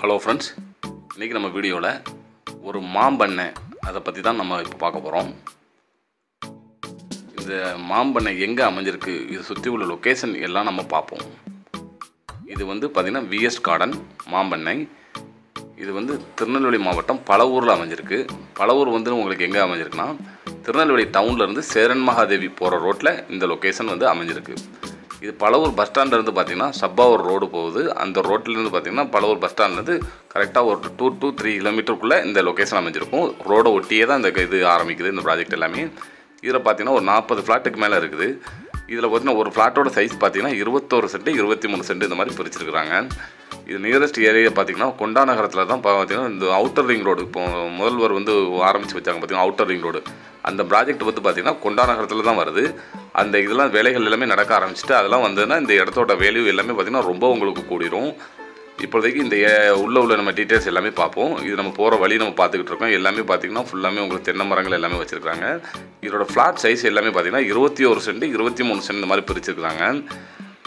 Hello friends இன்றைக்கி நம்ம வீடியோவில் ஒரு மாம்பண்ணை அதை பற்றி தான் நம்ம இப்போ பார்க்க போகிறோம் இந்த மாம்பண்ணை எங்கே அமைஞ்சிருக்கு இது சுற்றி உள்ள லொக்கேஷன் எல்லாம் நம்ம பார்ப்போம். இது வந்து பார்த்திங்கன்னா விஎஸ் கார்டன் மாம்பண்ணை. இது வந்து திருநெல்வேலி மாவட்டம் பலவூரில் அமைஞ்சிருக்கு. பலவூர் வந்து உங்களுக்கு எங்கே அமைஞ்சிருக்குன்னா திருநெல்வேலி டவுன்லேருந்து சேரன் மகாதேவி போகிற ரோட்டில் இந்த லொக்கேஷன் வந்து அமைஞ்சிருக்கு. இது பலவூர் பஸ் ஸ்டாண்ட்லேருந்து பார்த்தீங்கன்னா சப்பாவூர் ரோடு போகுது. அந்த ரோட்லேருந்து பார்த்தீங்கன்னா பலவூர் பஸ் ஸ்டாண்ட்லேருந்து கரெக்டாக ஒரு டூ டூ த்ரீ கிலோமீட்டருக்குள்ளே இந்த லொக்கேஷன் அமைஞ்சிருக்கும். ரோடை ஒட்டியே தான் இந்த இது ஆரம்பிக்குது இந்த ப்ராஜெக்ட் எல்லாமே. இதில் பார்த்தீங்கன்னா ஒரு நாற்பது ஃப்ளாட்டுக்கு மேலே இருக்குது. இதில் பார்த்தீங்கன்னா ஒரு ஃப்ளாட்டோட சைஸ் பார்த்தீங்கன்னா இருபத்தோரு சென்ட் இருபத்தி மூணு சென்ட் இந்த மாதிரி பிரிச்சிருக்கிறாங்க. இது நியரஸ்ட் ஏரியா பார்த்தீங்கன்னா கொண்டா நகரத்தில் தான் பார்த்தீங்கன்னா இந்த அவுட்டர் ரிங் ரோடு இப்போ முதல்வர் வந்து ஆரம்பித்து வச்சாங்க பார்த்தீங்கன்னா அவுட்டர் ரிங் ரோடு அந்த ப்ராஜெக்ட் வந்து பார்த்தீங்கன்னா கொண்டா நகரத்தில் தான் வருது. அந்த இதெல்லாம் வேலைகள் எல்லாமே நடக்க ஆரம்பிச்சுட்டு அதெல்லாம் வந்ததுன்னா இந்த இடத்தோட வேல்யூ எல்லாமே பார்த்தீங்கன்னா ரொம்ப உங்களுக்கு கூடிரும். இப்போதைக்கு இந்த ஏ- உள்ள உள்ள நம்ம டீட்டெயில்ஸ் எல்லாமே பார்ப்போம். இது நம்ம போகிற வழி நம்ம பார்த்துக்கிட்டு இருக்கோம். எல்லாமே பார்த்தீங்கன்னா ஃபுல்லாமே உங்களுக்கு தென்னை மரங்கள் எல்லாமே வச்சுருக்காங்க இதோட ஃப்ளாட் சைஸ் எல்லாமே பார்த்தீங்கன்னா இருபத்தி ஒரு சென்ட் இருபத்தி மூணு சென்ட் இந்த மாதிரி பிரிச்சிருக்காங்க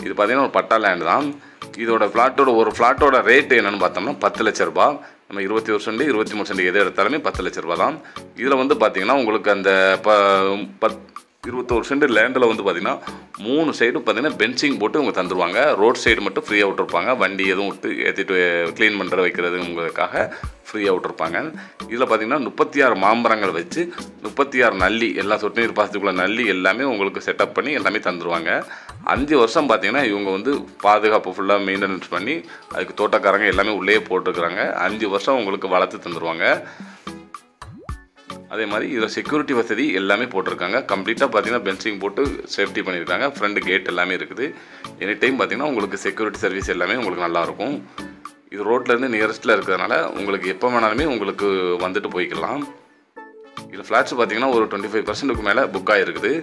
இது பார்த்திங்கன்னா ஒரு பட்டா லேண்ட் தான். இதோட ஃப்ளாட்டோட ஒரு ஃப்ளாட்டோட ரேட் என்னென்னு பார்த்தோம்னா பத்து லட்ச ரூபா நம்ம இருபத்தி ஒரு சென்ட் இருபத்தி மூணு சென்ட் எது எடுத்தாலுமே பத்து லட்ச ரூபா தான். இதில் வந்து பார்த்தீங்கன்னா உங்களுக்கு அந்த ப பத் இருபத்தோரு சென்ட் லேண்டில் வந்து பார்த்தீங்கன்னா மூணு சைடு பார்த்தீங்கன்னா பென்சிங் போட்டு அவங்க தந்துடுவாங்க ரோட் சைடு மட்டும் ஃப்ரீயாக விட்டுருப்பாங்க. வண்டி எதுவும் விட்டு ஏற்றிட்டு க்ளீன் பண்ணுற வைக்கிறது உங்களுக்காக ஃப்ரீயாக விட்டுருப்பாங்க. இதில் பார்த்தீங்கன்னா முப்பத்தி ஆறு மாம்பரங்கள் வச்சு முப்பத்தி ஆறு நல்லி எல்லா சொட்டு நீர் பாசத்துக்குள்ள நல்லி எல்லாமே உங்களுக்கு செட்டப் பண்ணி எல்லாமே தந்துருவாங்க. அஞ்சு வருஷம் பார்த்தீங்கன்னா இவங்க வந்து பாதுகாப்பு ஃபுல்லாக மெயின்டெனன்ஸ் பண்ணி அதுக்கு தோட்டக்காரங்க எல்லாமே உள்ளே போட்டுருக்குறாங்க. அஞ்சு வருஷம் உங்களுக்கு வளர்த்து தந்துடுவாங்க அதே மாதிரி இதில் செக்யூரிட்டி வசதி எல்லாமே போட்டிருக்காங்க. கம்ப்ளீட்டாக பார்த்தீங்கன்னா பென்சிங் போட்டு சேஃப்டி பண்ணியிருக்காங்க. ஃப்ரண்ட் கேட் எல்லாமே இருக்குது. எனி டைம் பார்த்தீங்கன்னா உங்களுக்கு செக்யூரிட்டி சர்வீஸ் எல்லாமே உங்களுக்கு நல்லாயிருக்கும். இது ரோட்லேருந்து நியரஸ்ட்டில் இருக்கிறதுனால உங்களுக்கு எப்போ வேணாலுமே உங்களுக்கு வந்துட்டு போய்க்கலாம். இதில் ஃப்ளாட்ஸ் பார்த்தீங்கன்னா ஒரு டுவெண்ட்டி ஃபைவ் பர்சன்ட்டுக்கு மேலே புக் ஆகிருக்குது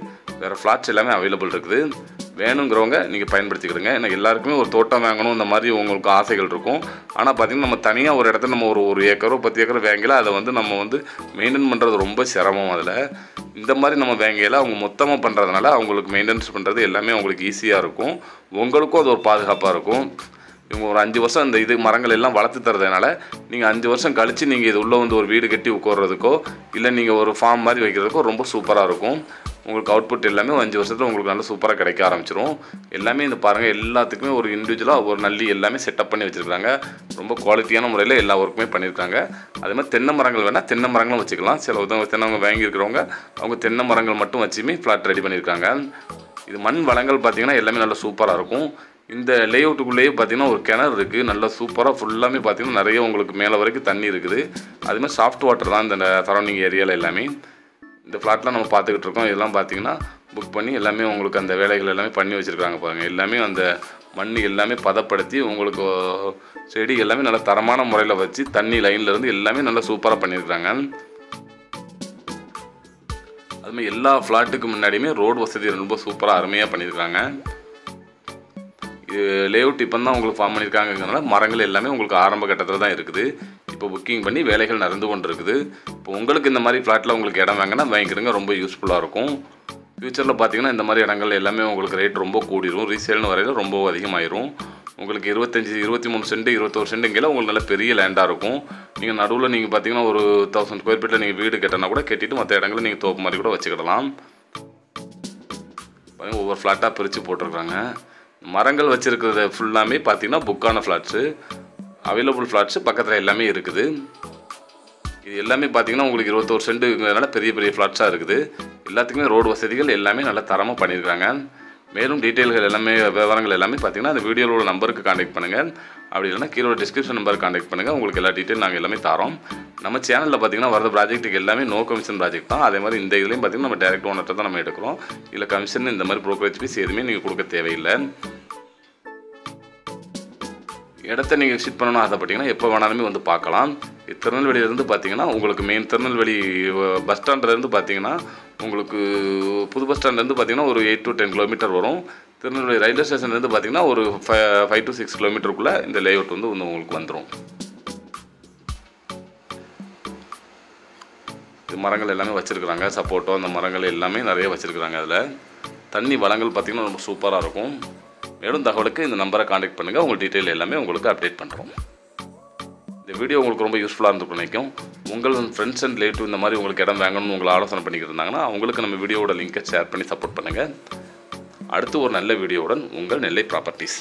வேறு ஃப்ளாட்ஸ் எல்லாமே அவைலபிள் இருக்குது. வேணுங்கிறவங்க நீங்கள் பயன்படுத்திக்கிறங்க ஏன்னா எல்லாருக்குமே ஒரு தோட்டம் வாங்கணும் இந்த மாதிரி உங்களுக்கு ஆசைகள் இருக்கும். ஆனால் பார்த்திங்கன்னா நம்ம தனியாக ஒரு இடத்துல நம்ம ஒரு ஒரு ஏக்கரோ பத்து ஏக்கரோ வாங்கல அதை வந்து நம்ம வந்து மெயின்டைன் பண்ணுறது ரொம்ப சிரமம் அதில். இந்த மாதிரி நம்ம வேங்கையில் அவங்க மொத்தமாக பண்ணுறதுனால அவங்களுக்கு மெயின்டெனன்ஸ் பண்ணுறது எல்லாமே அவங்களுக்கு ஈஸியாக இருக்கும். உங்களுக்கும் அது ஒரு பாதுகாப்பாக இருக்கும். இவங்க ஒரு அஞ்சு வருஷம் இந்த இது மரங்கள் எல்லாம் வளர்த்து தரதுனால நீங்கள் அஞ்சு வருஷம் கழித்து நீங்கள் இது உள்ளே வந்து ஒரு வீடு கட்டி உட்கார்றதுக்கோ இல்லை நீங்கள் ஒரு ஃபார்ம் மாதிரி வைக்கிறதுக்கோ ரொம்ப சூப்பராக இருக்கும். உங்களுக்கு அவுட்புட் எல்லாமே அஞ்சு வருஷத்தில் உங்களுக்கு நல்லா சூப்பராக கிடைக்க ஆரம்பிச்சிரும். எல்லாமே இந்த பாருங்கள் எல்லாத்துக்குமே ஒரு இண்டிவிஜுவலாக ஒரு நல்லி எல்லாமே செட்டப் பண்ணி வச்சுருக்காங்க. ரொம்ப குவாலிட்டியான முறையில் எல்லா ஒர்க்குமே பண்ணியிருக்காங்க அதே மாதிரி தென்னை மரங்கள் வேணால் தென்னை மரங்களும் வச்சுக்கலாம். சில உதவ தென்னை வாங்கியிருக்கிறவங்க அவங்க தென்னை மரங்கள் மட்டும் வச்சுமே ஃப்ளாட் ரெடி பண்ணியிருக்காங்க இது மண் வளங்கள் பார்த்தீங்கன்னா எல்லாமே நல்லா சூப்பராக இருக்கும். இந்த லே அவுட்டுக்குள்ளேயே பார்த்தீங்கன்னா ஒரு கிணறு இருக்குது நல்லா சூப்பராக ஃபுல்லாமே பார்த்தீங்கன்னா நிறைய உங்களுக்கு மேலே வரைக்கும் தண்ணி இருக்குது. அதுமாதிரி சாஃப்ட் வாட்டர் தான் இந்த சரௌண்டிங் ஏரியாவில் எல்லாமே. இந்த ஃப்ளாட்லாம் நம்ம பார்த்துக்கிட்டு இருக்கோம் இதெல்லாம் பார்த்தீங்கன்னா புக் பண்ணி எல்லாமே உங்களுக்கு அந்த வேலைகள் எல்லாமே பண்ணி வச்சுருக்காங்க பாருங்கள் எல்லாமே அந்த மண் எல்லாமே பதப்படுத்தி உங்களுக்கு செடி எல்லாமே நல்ல தரமான முறையில் வச்சு தண்ணி லைனில் இருந்து எல்லாமே நல்லா சூப்பராக பண்ணியிருக்காங்க அதுமாதிரி எல்லா ஃப்ளாட்டுக்கு முன்னாடியுமே ரோடு வசதி ரொம்ப சூப்பராக அருமையாக பண்ணியிருக்காங்க இது லேஅவுட் இப்போ தான் உங்களுக்கு ஃபார்ம் பண்ணியிருக்காங்கங்கிறனால மரங்கள் எல்லாமே உங்களுக்கு ஆரம்ப கட்டத்தில் தான் இருக்குது. இப்போ புக்கிங் பண்ணி வேலைகள் நடந்து கொண்டு இருக்குது இப்போ உங்களுக்கு இந்த மாதிரி ஃப்ளாட்டில் உங்களுக்கு இடம் வாங்கினா வாங்கிக்கிடுங்க ரொம்ப யூஸ்ஃபுல்லாக இருக்கும். ஃப்யூச்சரில் பார்த்தீங்கன்னா இந்த மாதிரி இடங்கள் எல்லாமே உங்களுக்கு ரேட் ரொம்ப கூடிரும். ரீசேல்னு வரையில் ரொம்ப அதிகமாயிரும். உங்களுக்கு இருபத்தஞ்சி இருபத்தி மூணு சென்ட் இருபத்தோரு சென்ட்டுங்கில உங்களுக்கு நல்ல பெரிய லேண்டாக இருக்கும். நீங்கள் நடுவில் நீங்கள் பார்த்தீங்கன்னா ஒரு தௌசண்ட் ஸ்கொயர் ஃபீட்டில் நீங்கள் வீடு கட்டினா கூட கட்டிட்டு மற்ற இடங்களில் நீங்கள் தோப்பு மாதிரி கூட வச்சுக்கிடலாம். ஒவ்வொரு ஃப்ளாட்டாக பிரித்து போட்டிருக்காங்க. மரங்கள் வச்சுருக்கிறது ஃபுல்லாமே பார்த்தீங்கன்னா புக்கான ஃப்ளாட்ஸு அவைலபிள் ஃப்ளாட்ஸு பக்கத்தில் எல்லாமே இருக்குது. இது எல்லாமே பார்த்தீங்கன்னா உங்களுக்கு இருபத்தோரு சென்ட்டுங்கிறதுனால பெரிய பெரிய ஃப்ளாட்ஸாக இருக்குது. எல்லாத்துக்குமே ரோடு வசதிகள் எல்லாமே நல்லா தரமாக பண்ணியிருக்காங்க. மேலும் டீட்டெயில்கள் எல்லாமே விவரங்கள் எல்லாமே பார்த்தீங்கன்னா அந்த வீடியோவோட நம்பருக்கு காண்டாக்ட் பண்ணுங்கள் அப்படி இல்லைன்னா கீழே டிஸ்கிரிப்ஷன் நம்பருக்கு காண்டாக்ட் பண்ணுங்கள் உங்களுக்கு எல்லா டீட்டெயில் நாங்கள் எல்லாமே தரோம். நம்ம சேனலில் பார்த்தீங்கன்னா வரது ப்ராஜெக்ட்டுக்கு எல்லாமே நோ கமிஷன் ப்ராஜெக்ட் தான். அதே மாதிரி இந்த இதுலேயும் பார்த்தீங்கன்னா நம்ம டேரக்ட் ஓனர்கிட்ட தான் நம்ம எடுக்கிறோம். இல்லை கமிஷன் இந்த மாதிரி ப்ரோக்கரேஜ் ஃபீஸ் எதுவுமே நீங்கள் கொடுக்க தேவையில்லை. இடத்த நீங்கள் விசிட் பண்ணணும் ஆசைப்பட்டீங்கன்னா எப்போ வேணாலுமே வந்து பார்க்கலாம். திருநெல்வேலியிலேருந்து பார்த்தீங்கன்னா உங்களுக்கு மெயின் திருநெல்வேலி பஸ் ஸ்டாண்ட்லேருந்து பார்த்தீங்கன்னா உங்களுக்கு புது பஸ் ஸ்டாண்ட்லேருந்து பார்த்தீங்கன்னா ஒரு எயிட் டு டென் கிலோமீட்டர் வரும். திருநெல்வேலி ரயில்வே ஸ்டேஷன்லேருந்து பார்த்தீங்கன்னா ஒரு ஃபைவ் டு சிக்ஸ் கிலோமீட்டருக்குள்ளே இந்த லேஅவுட் வந்து வந்து உங்களுக்கு வந்துடும் இது மரங்கள் எல்லாமே வச்சுருக்குறாங்க. சப்போட்டோ அந்த மரங்கள் எல்லாமே நிறைய வச்சுருக்குறாங்க அதில். தண்ணி வளங்கள் பார்த்திங்கன்னா ரொம்ப சூப்பராக இருக்கும். மேலும் தகவலுக்கு இந்த நம்பரை காண்டாக்ட் பண்ணுங்கள் உங்கள் டீட்டெயில் எல்லாமே உங்களுக்கு அப்டேட் பண்ணுறோம் இந்த வீடியோ உங்களுக்கு ரொம்ப யூஸ்ஃபுல்லாக இருந்து நினைக்கும் உங்கள் ஃப்ரெண்ட்ஸ் அண்ட் ரிலேட்டிவ் இந்த மாதிரி உங்களுக்கு இடம் வாங்கணும்னு உங்களை ஆலோசனை பண்ணிக்கிட்டு இருந்தாங்கன்னா அவங்களுக்கு நம்ம வீடியோவோட லிங்கை ஷேர் பண்ணி சப்போர்ட் பண்ணுங்கள் அடுத்து ஒரு நல்ல வீடியோவுடன் உங்கள் நெல்லை ப்ராப்பர்ட்டிஸ்